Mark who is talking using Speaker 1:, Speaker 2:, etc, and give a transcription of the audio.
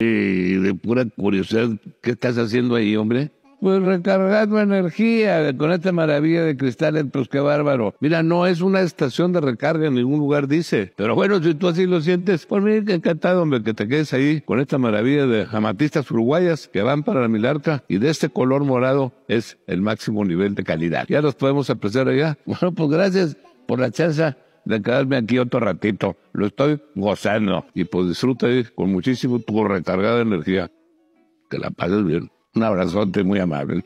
Speaker 1: Y de pura curiosidad, ¿qué estás haciendo ahí, hombre? Pues recargando energía con esta maravilla de cristales, pues qué bárbaro. Mira, no es una estación de recarga en ningún lugar, dice. Pero bueno, si tú así lo sientes, por mí encantado, hombre, que te quedes ahí con esta maravilla de jamatistas uruguayas que van para la Milarca y de este color morado es el máximo nivel de calidad. Ya los podemos apreciar allá. Bueno, pues gracias por la chance de quedarme aquí otro ratito. Lo estoy gozando y pues disfruta ahí con muchísimo tu recargada energía. Que la pases bien. Un abrazote muy amable.